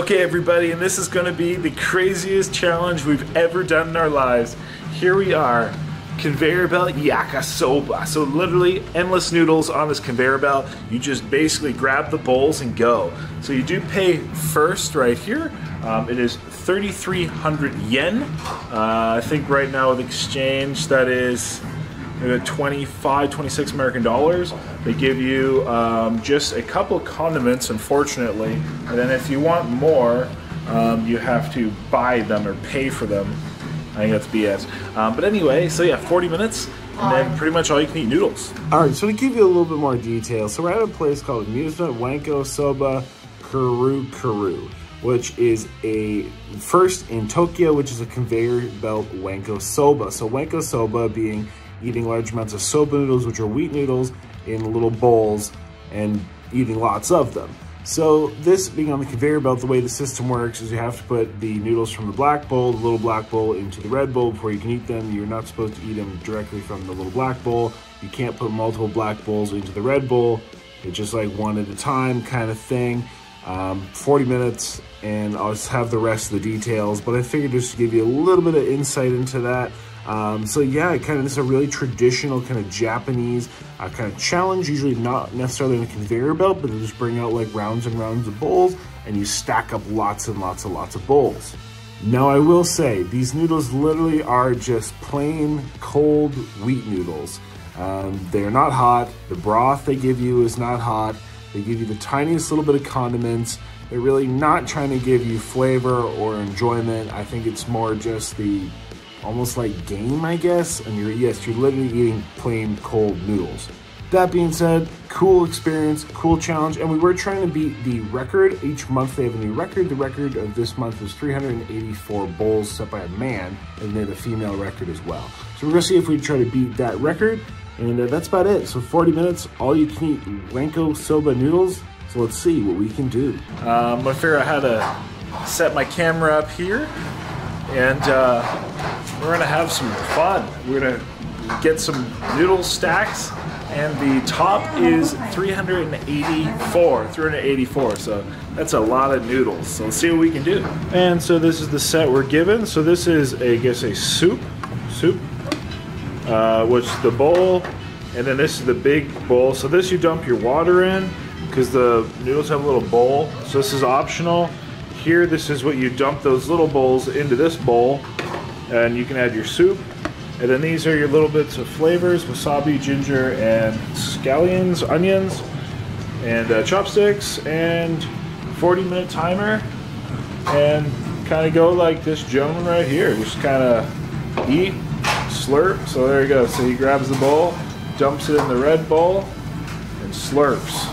Okay, everybody, and this is going to be the craziest challenge we've ever done in our lives. Here we are, conveyor belt yakisoba. So literally endless noodles on this conveyor belt. You just basically grab the bowls and go. So you do pay first right here. Um, it is 3,300 yen. Uh, I think right now with exchange that is maybe 25, 26 American dollars. They give you um, just a couple condiments, unfortunately, and then if you want more, um, you have to buy them or pay for them. I think that's BS. Um, but anyway, so yeah, 40 minutes, and then pretty much all you can eat noodles. All right, so to give you a little bit more detail, so we're at a place called Amusement Wanko Soba Kuru Kuru, which is a first in Tokyo, which is a conveyor belt Wanko Soba. So Wanko Soba being eating large amounts of soba noodles, which are wheat noodles, in little bowls and eating lots of them. So this being on the conveyor belt, the way the system works is you have to put the noodles from the black bowl, the little black bowl, into the red bowl before you can eat them. You're not supposed to eat them directly from the little black bowl. You can't put multiple black bowls into the red bowl. It's just like one at a time kind of thing. Um, 40 minutes and I'll just have the rest of the details, but I figured just to give you a little bit of insight into that. Um, so yeah, kind of this is a really traditional kind of Japanese uh, kind of challenge, usually not necessarily in a conveyor belt, but they just bring out like rounds and rounds of bowls and you stack up lots and lots and lots of bowls. Now I will say, these noodles literally are just plain cold wheat noodles. Um, they're not hot, the broth they give you is not hot, they give you the tiniest little bit of condiments, they're really not trying to give you flavor or enjoyment. I think it's more just the almost like game, I guess. And you're, yes, you're literally eating plain cold noodles. That being said, cool experience, cool challenge, and we were trying to beat the record. Each month they have a new record. The record of this month was 384 bowls set by a man, and then a female record as well. So we're gonna see if we try to beat that record, and uh, that's about it. So 40 minutes, all you can eat Wanko soba noodles. So let's see what we can do. Um, I figure out how to set my camera up here, and uh, we're gonna have some fun. We're gonna get some noodle stacks, and the top is 384, 384. So that's a lot of noodles. So let's see what we can do. And so this is the set we're given. So this is, a, I guess, a soup, soup, uh, which the bowl, and then this is the big bowl. So this you dump your water in, because the noodles have a little bowl. So this is optional. Here, this is what you dump those little bowls into this bowl, and you can add your soup. And then these are your little bits of flavors, wasabi, ginger, and scallions, onions, and uh, chopsticks, and 40 minute timer. And kind of go like this gentleman right here. Just kind of eat, slurp. So there you go. So he grabs the bowl, dumps it in the red bowl, and slurps.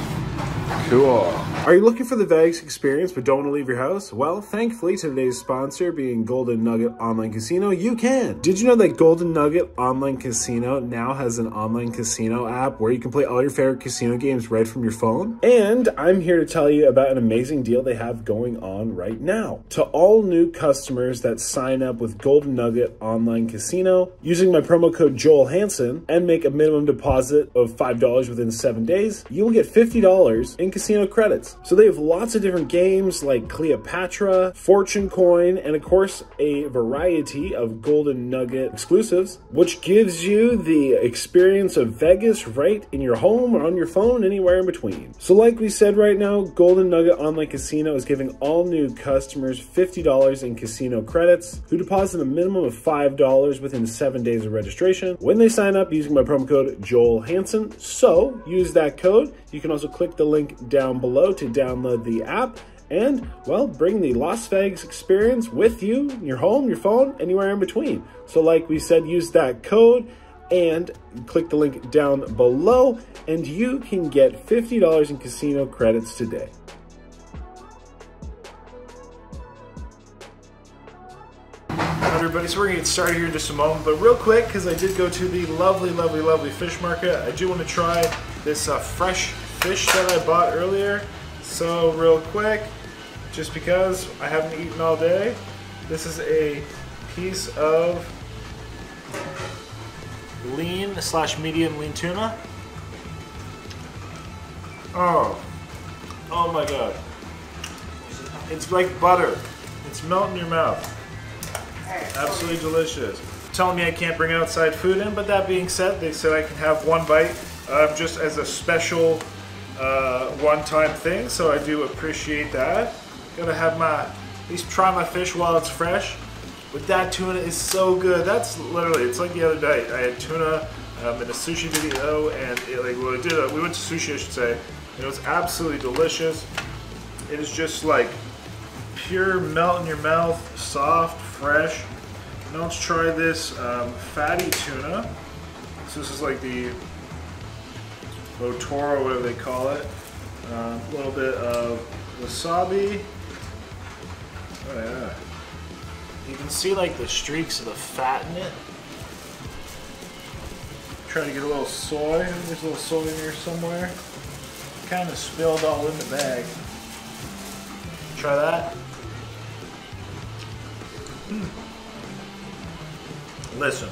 Cool. Are you looking for the Vegas experience but don't want to leave your house? Well, thankfully, today's sponsor being Golden Nugget Online Casino, you can. Did you know that Golden Nugget Online Casino now has an online casino app where you can play all your favorite casino games right from your phone? And I'm here to tell you about an amazing deal they have going on right now. To all new customers that sign up with Golden Nugget Online Casino using my promo code Joel Hansen and make a minimum deposit of $5 within seven days, you will get $50 in casino credits. So they have lots of different games like Cleopatra, Fortune Coin, and of course a variety of Golden Nugget exclusives, which gives you the experience of Vegas right in your home or on your phone, anywhere in between. So like we said right now, Golden Nugget Online Casino is giving all new customers $50 in casino credits who deposit a minimum of $5 within seven days of registration when they sign up using my promo code Joel Hansen. So use that code. You can also click the link down below to download the app and, well, bring the Las Vegas experience with you, your home, your phone, anywhere in between. So like we said, use that code and click the link down below and you can get $50 in casino credits today. everybody, so we're gonna get started here in just a moment, but real quick, because I did go to the lovely, lovely, lovely fish market, I do want to try this uh, fresh fish that I bought earlier. So real quick, just because I haven't eaten all day, this is a piece of lean slash medium lean tuna. Oh, oh my god. It's like butter. It's melting your mouth. Absolutely delicious. Telling me I can't bring outside food in, but that being said, they said I can have one bite uh, just as a special uh, one-time thing, so I do appreciate that. Gotta have my, at least try my fish while it's fresh. But that tuna is so good. That's literally, it's like the other day. I had tuna um, in a sushi video, and it, like well, I did, a, we went to sushi, I should say. And it was absolutely delicious. It is just like pure melt in your mouth, soft, fresh. Now let's try this um, fatty tuna. So this is like the Otoro, whatever they call it. Uh, a little bit of wasabi. Oh yeah. You can see like the streaks of the fat in it. Try to get a little soy. There's a little soy in here somewhere. Kind of spilled all in the bag. Try that. Mm. Listen,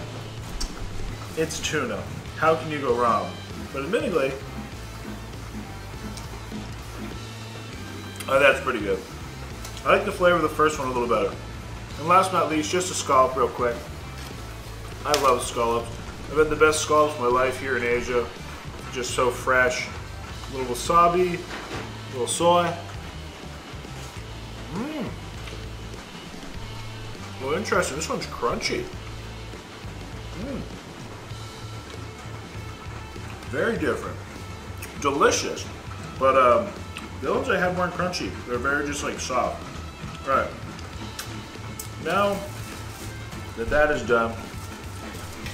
it's tuna. How can you go wrong? But admittedly, oh, that's pretty good. I like the flavor of the first one a little better. And last but not least, just a scallop real quick. I love scallops. I've had the best scallops of my life here in Asia. Just so fresh. A little wasabi, a little soy. Mmm. Well, interesting. This one's crunchy. Mmm. Very different. Delicious. But um, the ones I had weren't crunchy. They're very just like soft. All right. Now that that is done,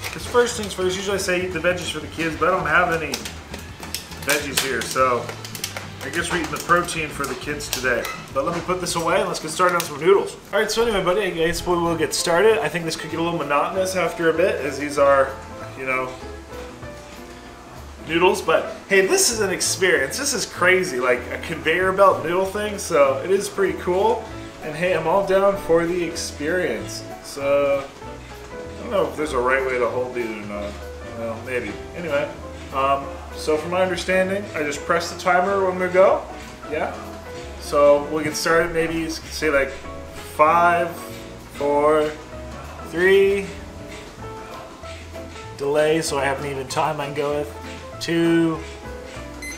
because first things first, usually I say eat the veggies for the kids, but I don't have any veggies here, so I guess we're eating the protein for the kids today. But let me put this away and let's get started on some noodles. All right, so anyway, buddy, I guess we will get started. I think this could get a little monotonous after a bit, as these are, you know, noodles, but hey, this is an experience. This is crazy, like a conveyor belt noodle thing, so it is pretty cool. And hey, I'm all down for the experience. So, I don't know if there's a right way to hold these or not. Well, maybe. Anyway, um, so from my understanding, I just press the timer when we go. Yeah? So we'll get started maybe say like five, four, three, delay so I have an even time I can go with. Two,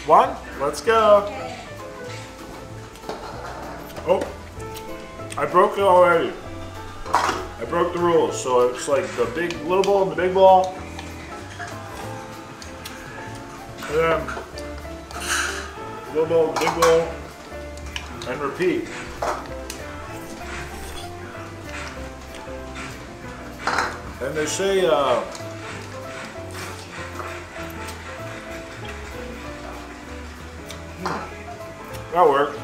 one, let's go. Oh. I broke it already. I broke the rules, so it's like the big little ball and the big ball. And then little ball, big ball, and repeat. And they say, uh, that worked.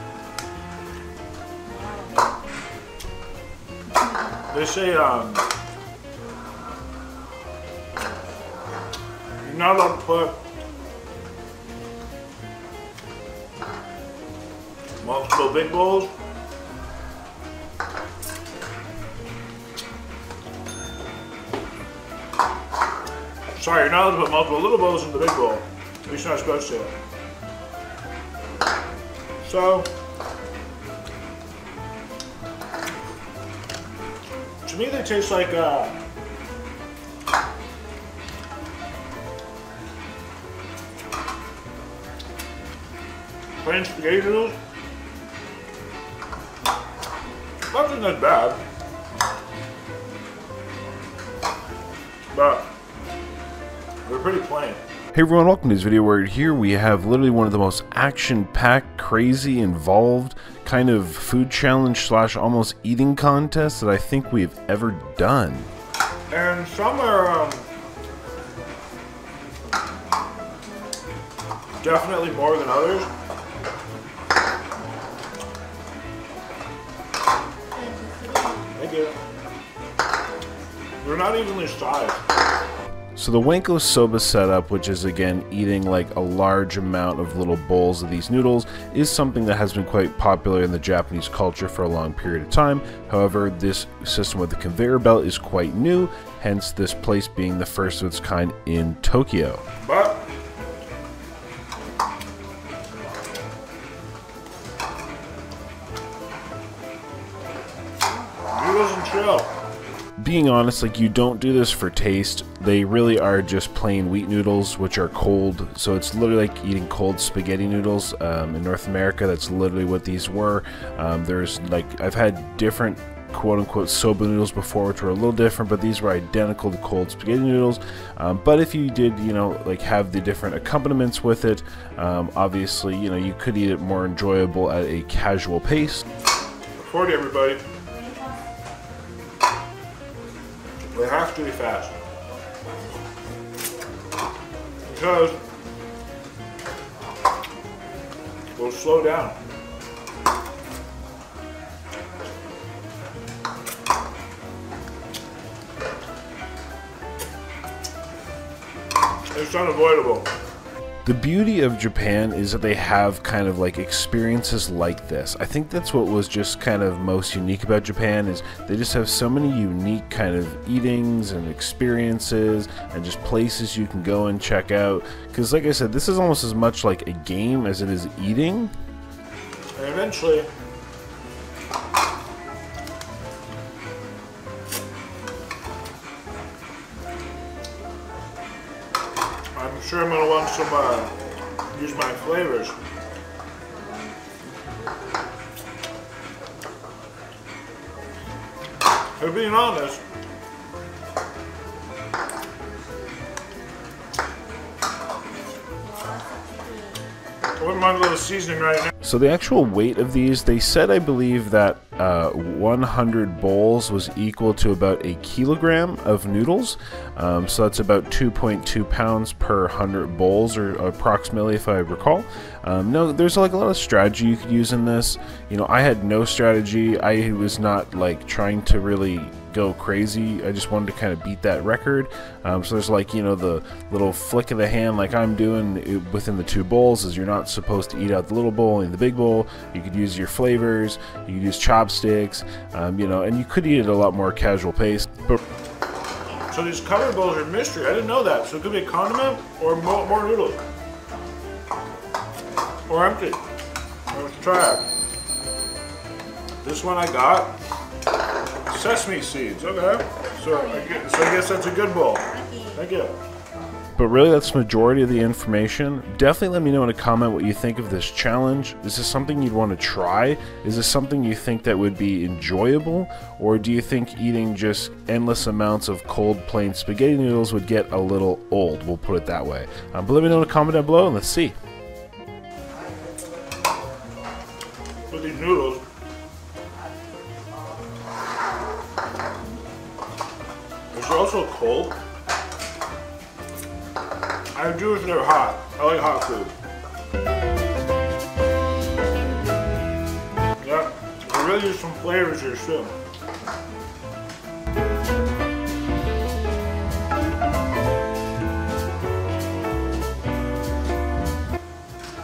They say um, you're not allowed to put multiple big bowls. Sorry, you're not allowed to put multiple little bowls in the big bowl. At least you're not supposed to. So, to me they taste like uh, plain spaghetti noodles. Nothing that bad. But they're pretty plain. Hey everyone, welcome to this video where here we have literally one of the most action-packed, crazy, involved kind of food challenge slash almost eating contest that I think we've ever done. And some are um, definitely more than others. Thank you. They're not evenly sized. So the Wanko soba setup, which is again eating like a large amount of little bowls of these noodles, is something that has been quite popular in the Japanese culture for a long period of time. However, this system with the conveyor belt is quite new, hence this place being the first of its kind in Tokyo. But noodles and chill being honest, like you don't do this for taste. They really are just plain wheat noodles, which are cold. So it's literally like eating cold spaghetti noodles. Um, in North America, that's literally what these were. Um, there's like I've had different quote unquote soba noodles before, which were a little different, but these were identical to cold spaghetti noodles. Um, but if you did, you know, like have the different accompaniments with it, um, obviously, you know, you could eat it more enjoyable at a casual pace. 40 everybody. They have to be fast. Because we'll slow down. It's unavoidable. The beauty of Japan is that they have kind of like experiences like this. I think that's what was just kind of most unique about Japan is they just have so many unique kind of eatings and experiences and just places you can go and check out. Because like I said, this is almost as much like a game as it is eating. And eventually, I'm sure I'm gonna want some, uh, use my flavors. For being honest, I wouldn't a little seasoning right now. So the actual weight of these, they said I believe that uh, 100 bowls was equal to about a kilogram of noodles. Um, so that's about 2.2 pounds per 100 bowls, or approximately, if I recall. Um, no, there's like a lot of strategy you could use in this. You know, I had no strategy. I was not like trying to really go crazy. I just wanted to kind of beat that record. Um, so there's like you know the little flick of the hand, like I'm doing within the two bowls, is you're not supposed to eat out the little bowl and the big bowl. You could use your flavors. You could use chopsticks. Um, you know, and you could eat at a lot more casual pace. But So these cover bowls are a mystery. I didn't know that. So it could be a condiment or more, more noodles. Or empty. Let's try it. This one I got sesame seeds. Okay. So I guess, so I guess that's a good bowl. Thank you. But really, that's the majority of the information. Definitely let me know in a comment what you think of this challenge. Is this something you'd want to try? Is this something you think that would be enjoyable? Or do you think eating just endless amounts of cold, plain spaghetti noodles would get a little old? We'll put it that way. Um, but let me know in a comment down below and let's see. Cold. I do if they're hot. I like hot food. Yeah, I really use some flavors here too.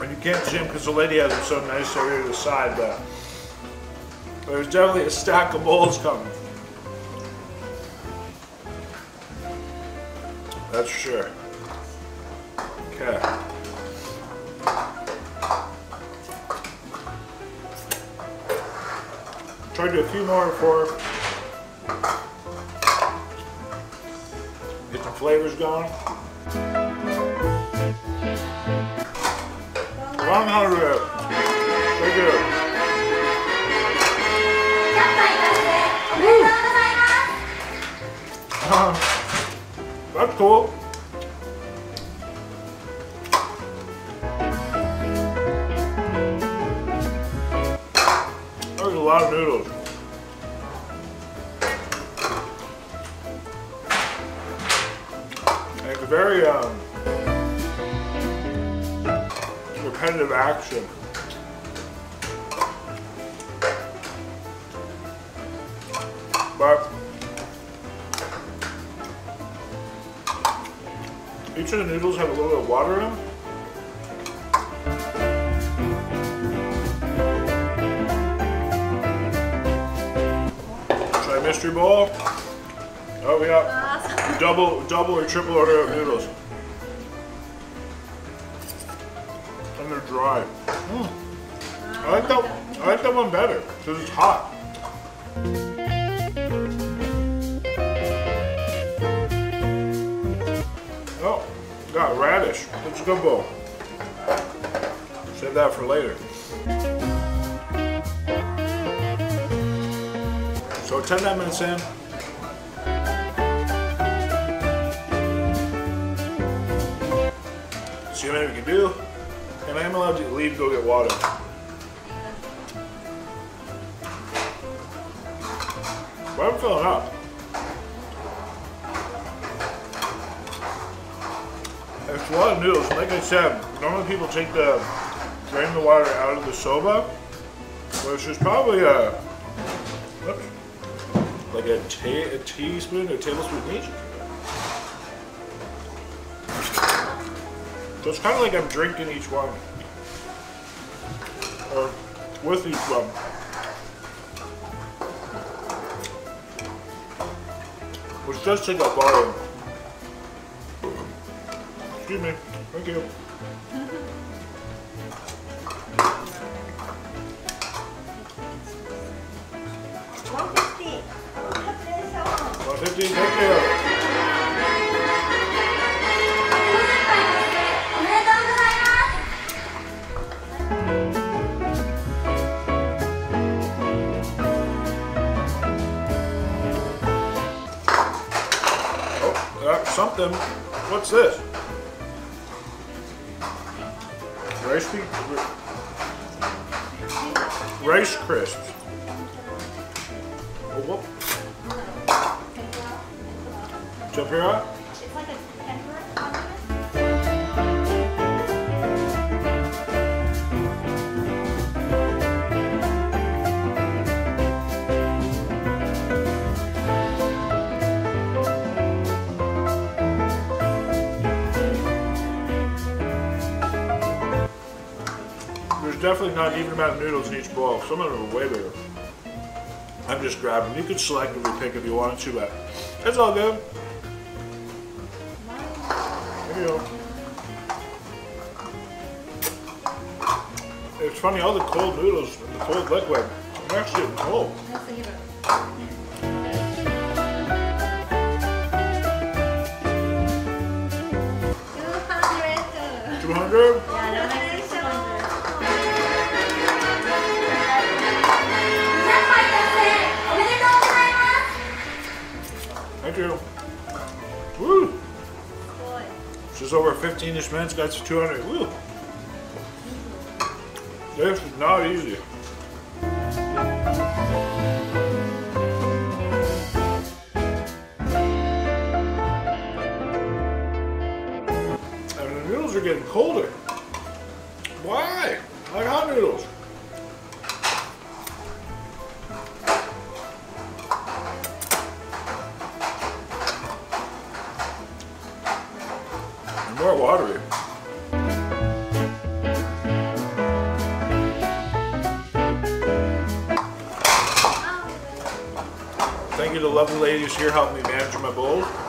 And you can't see them because the lady has them so nice over here to the side, but there's definitely a stack of bowls coming. That's sure. Okay. Try to do a few more before get the flavors going. One hundred. That's a radish. It's a good bowl. Save that for later. So 10 nine minutes in. See how many we can do. And I am allowed to leave go get water. But I'm filling up. Lot of noodles. Like I said, normally people take the drain the water out of the soba, which is probably a like a, ta- a teaspoon or tablespoon each. So it's kind of like I'm drinking each one, or with each one. Which does take up volume. Excuse me. Thank you. One fifty. One fifty. Thank you. something. What's this? Rice crisps. Oh, whoop. It's even amount of noodles in each bowl. Some of them are way bigger. I'm just grabbing. You could selectively pick if you wanted to, but it's all good. There you go. It's funny, all the cold noodles, the cold liquid, I'm actually cold. Two hundred. 200? Yeah, Thank you. Woo! This is over 15-ish minutes, got to 200. Woo! This is not easy. And the noodles are getting colder. Why? I like hot noodles. Here helping me manage my bowls.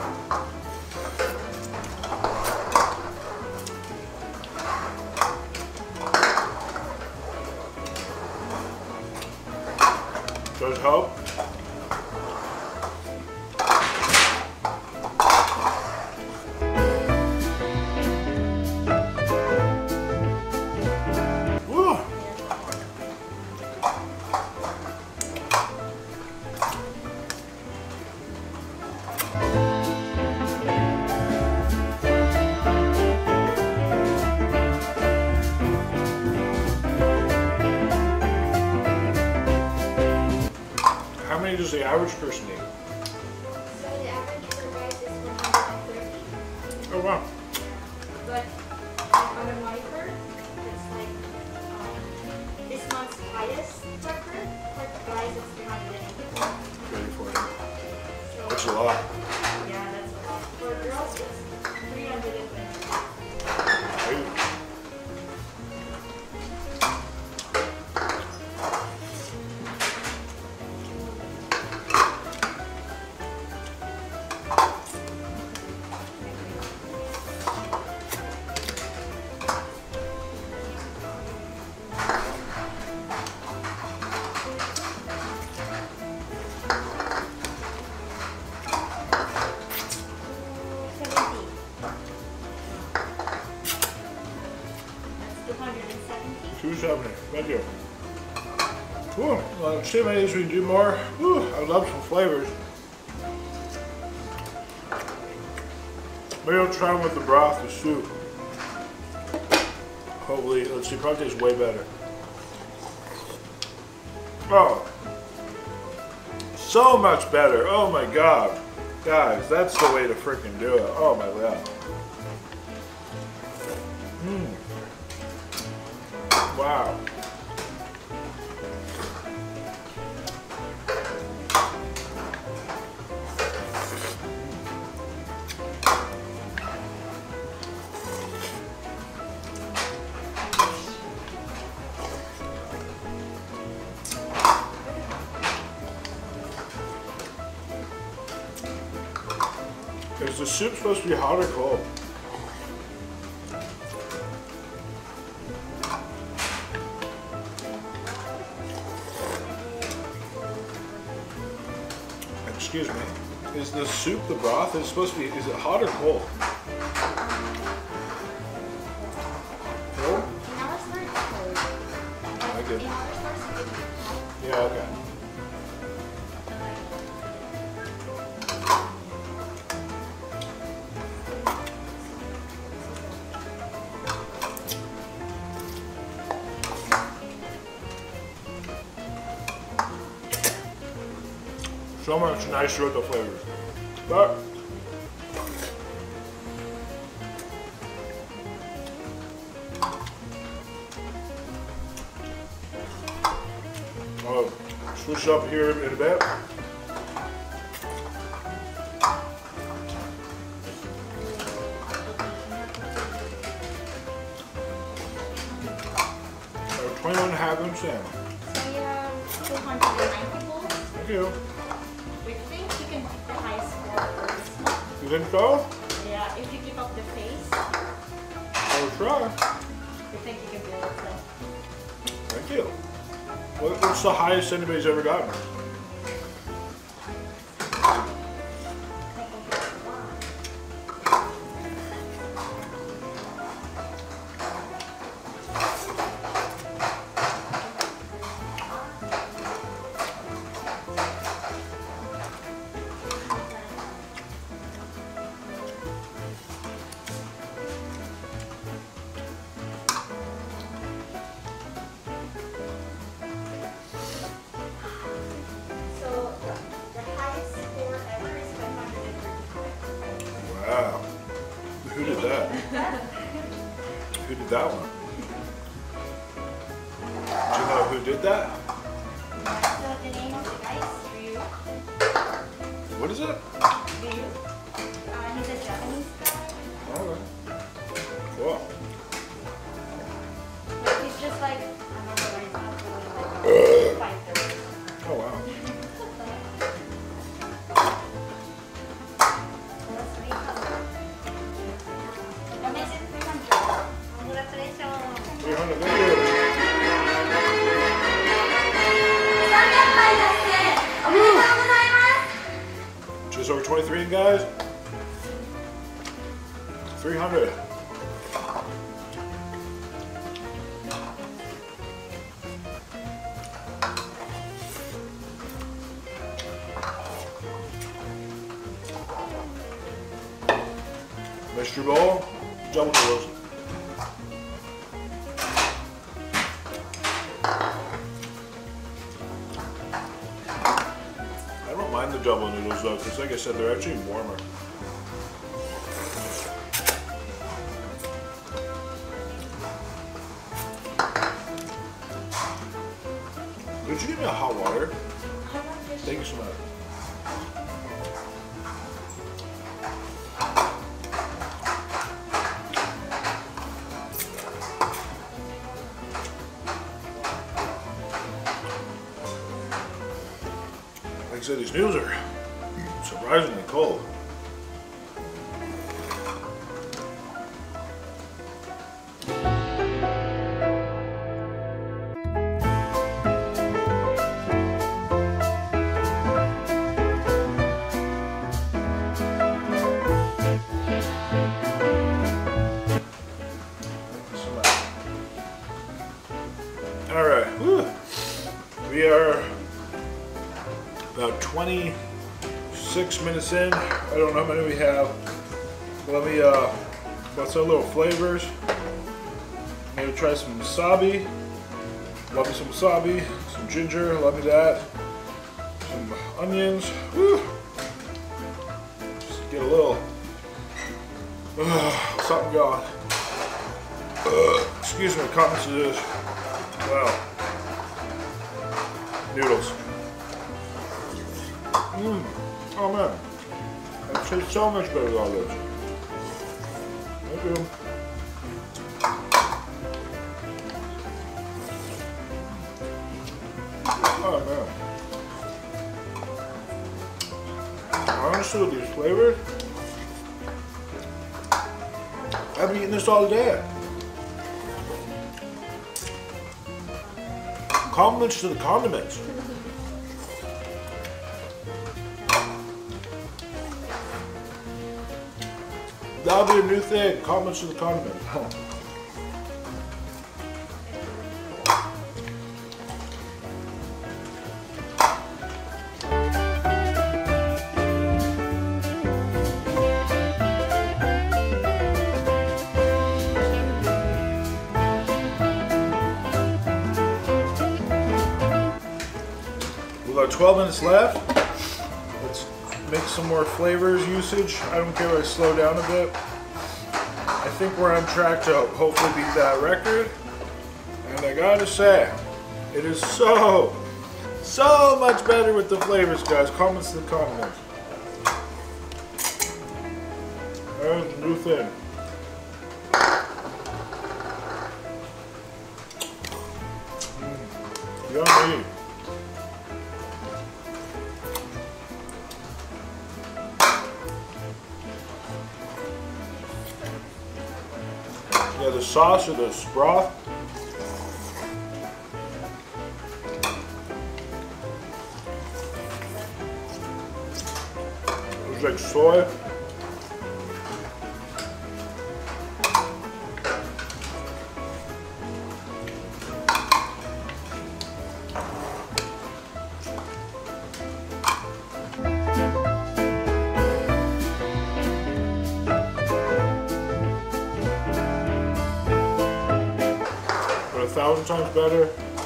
Average person You. Ooh, well, see maybe we can do more. Ooh, I love some flavors. Maybe I'll try them with the broth, the soup. Hopefully, let's see, probably tastes way better. Oh, so much better. Oh my god. Guys, that's the way to freaking do it. Oh my god. Mmm. Wow. Soup supposed to be hot or cold? Excuse me. Is the soup the broth? Is it supposed to be? Is it hot or cold? Cold? Now it's cold. It. In our stores, it's Yeah. Okay. Much nice with the flavors. But I'll switch up here in a bit. So? Yeah, if you keep up the face, I'll try. think you can do it. So. Thank you. What- What's the highest anybody's ever gotten? Mr. Bowl, double noodles. I don't mind the double noodles though, because like I said, they're actually warmer. Could you give me a hot water? Thank you so much. 26 minutes in. I don't know how many we have. Let me, uh, what's our little flavors? Gonna try some wasabi. Love me some wasabi, some ginger, love me that. Some onions. Woo. Just get a little uh, something going. Uh, excuse me, comments to this. Wow. Noodles. Mmm. Oh man. That tastes so much all this. Thank you. Oh man. Honestly, with these flavors, I've been eating this all day. Compliments to the condiments. That'll be a new thing. Compliments to the condiments. We've got 12 minutes left. Let's make some more flavors usage. I don't care if I slow down a bit. Think we're on track to hopefully beat that record. And I gotta say, it is so, so much better with the flavors, guys. Comments to the comments. There's a new thing. Mm, Yummy. Sauce or the broth. It's like soy. Thousand times better.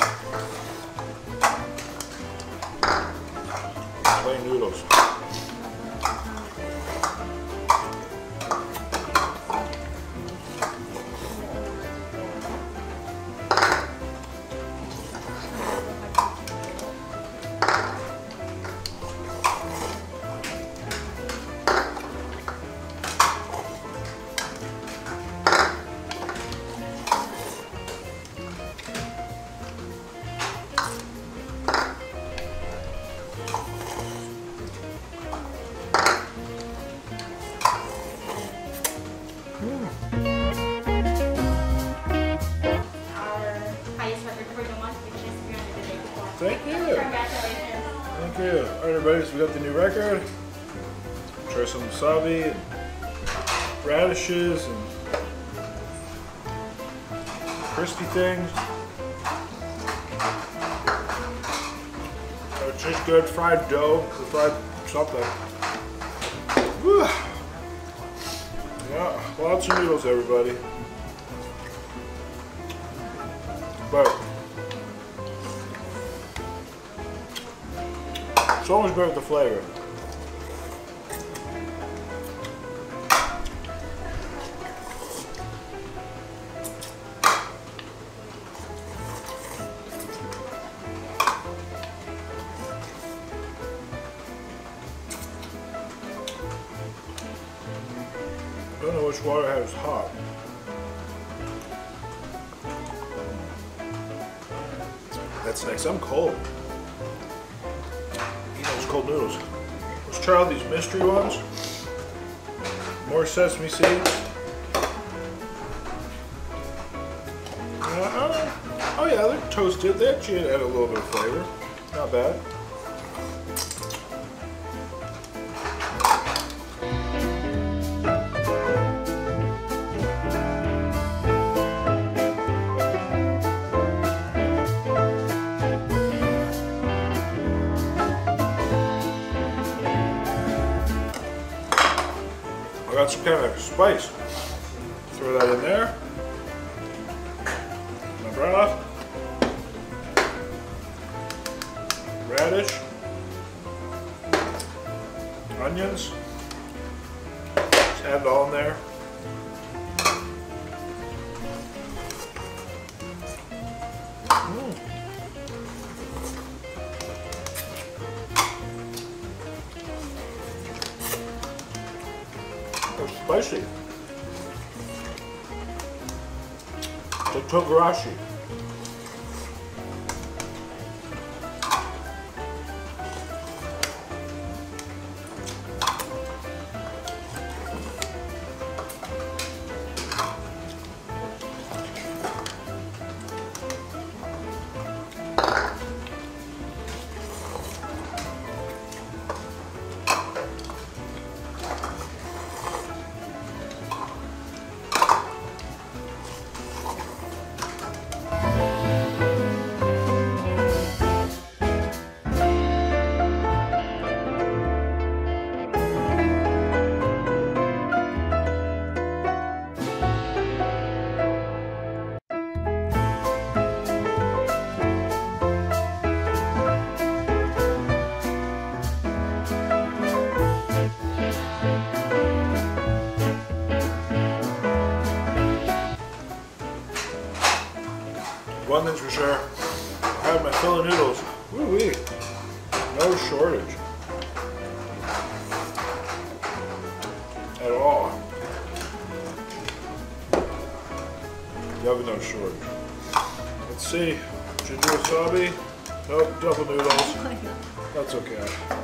Lots of noodles, everybody. But so much better with the flavor. Sesame seeds. Uh, oh yeah, they're toasted. They actually add a little bit of flavor. Not bad. Spice. Throw that in there. My broth. Radish. Onions. Just add it all in there. Spicy. The togarashi. One for sure, I have my fill of noodles. Woo wee. No shortage. At all. You have no shortage. Let's see. Ginger wasabi. Nope, double noodles. That's okay.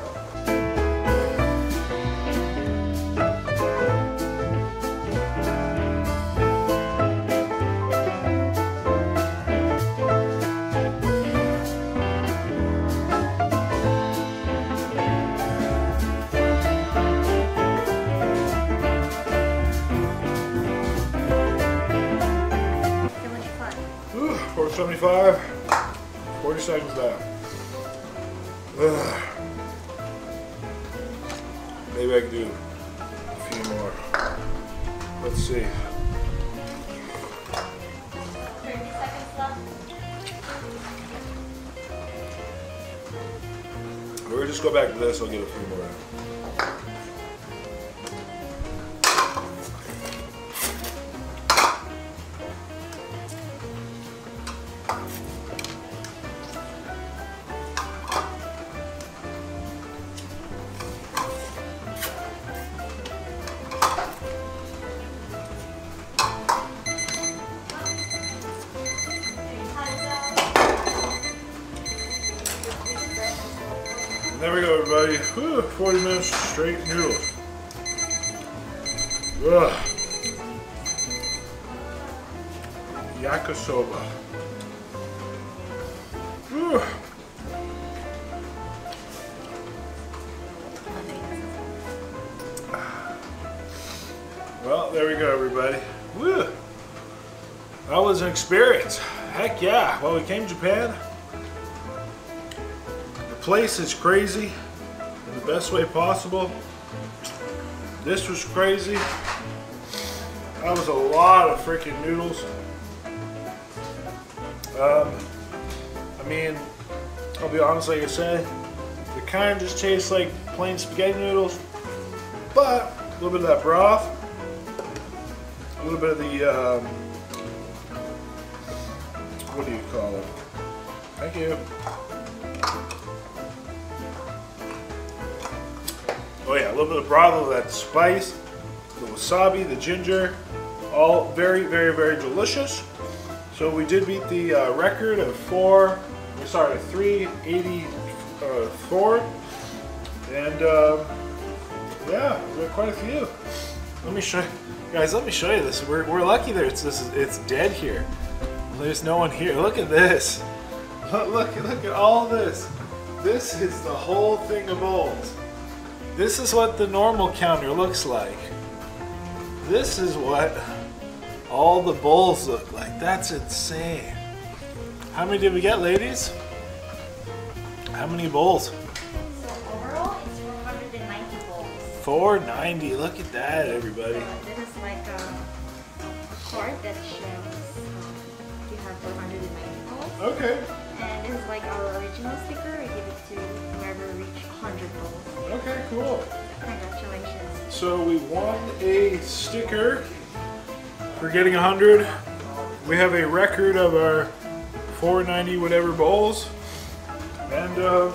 475. 40 seconds left. Ugh. Maybe I can do a few more. Let's see. 30 seconds left. We'll just go back to this. I'll get a few more. We came to Japan. The place is crazy in the best way possible. This was crazy. That was a lot of freaking noodles. Um, I mean, I'll be honest, like I said, they kind of just taste like plain spaghetti noodles, but a little bit of that broth, a little bit of the, um, what do you call it? Thank you. Oh yeah, a little bit of broth, that spice, the wasabi, the ginger, all very, very, very delicious. So we did beat the uh, record of four, at 384, and um, yeah, we had quite a few. Let me show you, guys. Let me show you this. We're, we're lucky that it's this, it's dead here. There's no one here. Look at this. Look, look, look at all this. This is the whole thing of bowls. This is what the normal counter looks like. This is what all the bowls look like. That's insane. How many did we get, ladies? How many bowls? So overall, it's 490 bowls. 490. Look at that, everybody. Uh, this is like a, a card that shows Okay. And this is like our original sticker. We give it to whoever reach 100 balls. Okay, cool. Congratulations. So we won a sticker for getting 100. We have a record of our 490 whatever bowls. And uh,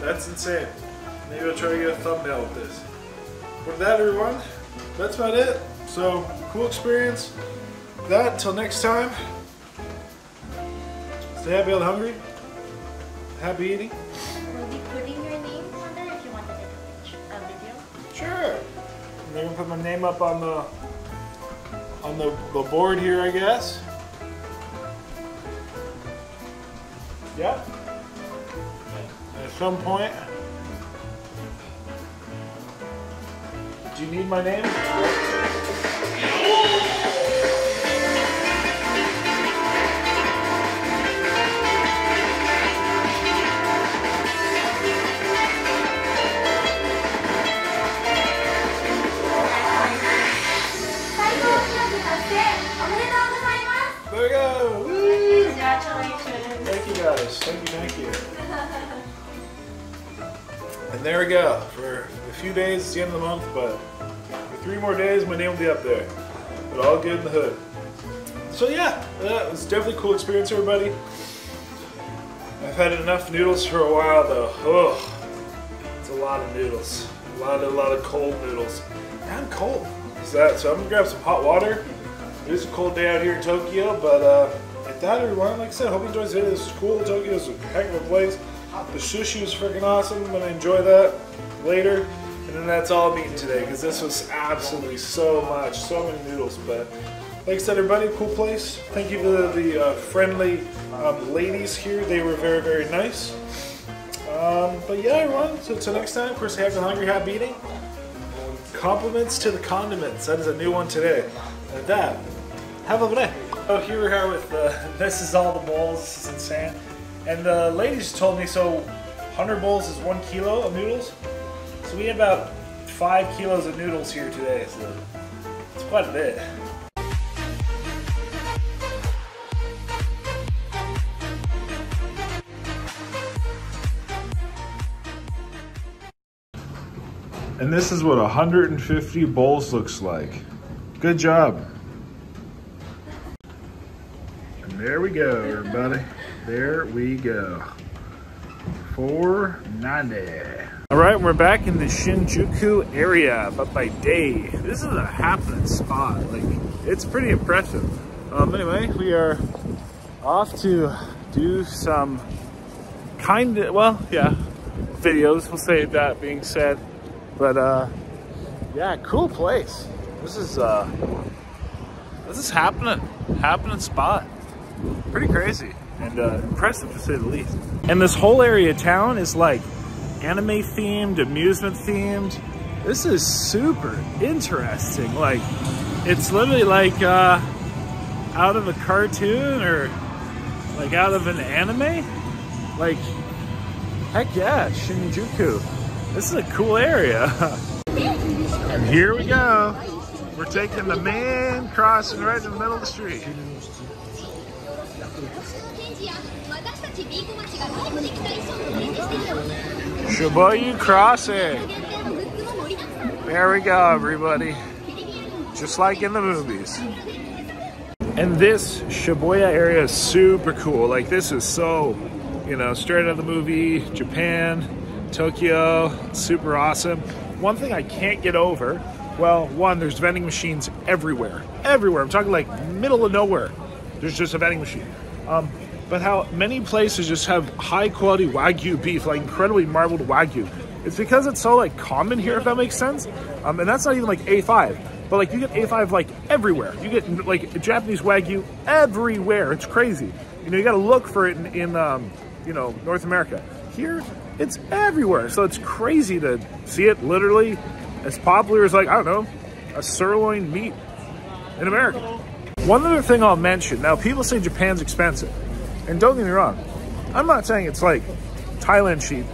that's insane. Maybe I'll try to get a thumbnail with this. With that, everyone, that's about it. So, cool experience. That, until next time, stay happy and hungry. Happy eating. We'll be putting your name on there if you want to take a, video. Sure. I'm gonna put my name up on the on the, the board here, I guess. Yep. At some point. Do you need my name? Guys. Thank you, thank you. And there we go. For a few days, it's the end of the month, but for three more days, my name will be up there. But all good in the hood. So yeah, yeah it was definitely a cool experience, everybody. I've had enough noodles for a while, though. Oh, it's a lot of noodles. A lot, a lot of cold noodles. Man, I'm cold. Is that so? I'm gonna grab some hot water. It is a cold day out here in Tokyo, but uh, at that, everyone, like I said, hope you enjoyed this video. This is cool. Tokyo is a heck of a place. The sushi was freaking awesome. I'm gonna enjoy that later. And then that's all I'm eating today because this was absolutely so much, so many noodles. But like I said, everybody, cool place. Thank you to the, the uh, friendly um, ladies here. They were very, very nice. Um, but yeah, everyone. So until next time, of course, have the hungry, happy eating. Compliments to the condiments. That is a new one today. And that, have a day. Oh, here we are with uh, this is all the bowls. This is insane. And the ladies told me so 100 bowls is one kilo of noodles. So we had about five kilos of noodles here today. So it's quite a bit. And this is what 150 bowls looks like. Good job. And there we go, everybody. There we go. 490. All right, we're back in the Shinjuku area, but by day. This is a happening spot. Like, it's pretty impressive. Um, anyway, we are off to do some kind of, well, yeah, videos. We'll say that being said. But, uh, yeah, cool place. This is, uh, this is happening, happening spot. Pretty crazy and uh, impressive to say the least. And this whole area of town is like anime themed, amusement themed. This is super interesting. Like, it's literally like uh, out of a cartoon or like out of an anime. Like, heck yeah, Shinjuku. This is a cool area. and here we go. We're taking the main crossing right in the middle of the street. Shibuya Crossing. There we go, everybody. Just like in the movies. And this Shibuya area is super cool. Like this is so, you know, straight out of the movie, Japan, Tokyo, super awesome. One thing I can't get over, well, one, there's vending machines everywhere. Everywhere. I'm talking like middle of nowhere. There's just a vending machine. Um, but how many places just have high quality Wagyu beef, like incredibly marbled Wagyu. It's because it's so like common here, if that makes sense. Um, and that's not even like A5, but like you get A5 like everywhere. You get like Japanese Wagyu everywhere. It's crazy. You know, you got to look for it in, in um, you know, North America. Here, it's everywhere. So it's crazy to see it literally as popular as like, I don't know, a sirloin meat in America. One other thing I'll mention, now people say Japan's expensive. And don't get me wrong, I'm not saying it's like Thailand cheap,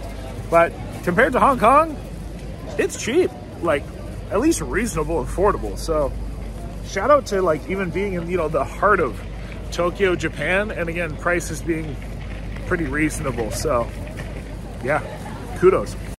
but compared to Hong Kong, it's cheap. Like, at least reasonable, affordable. So, shout out to like even being in you know the heart of Tokyo, Japan, and again, prices being pretty reasonable. So, yeah, kudos.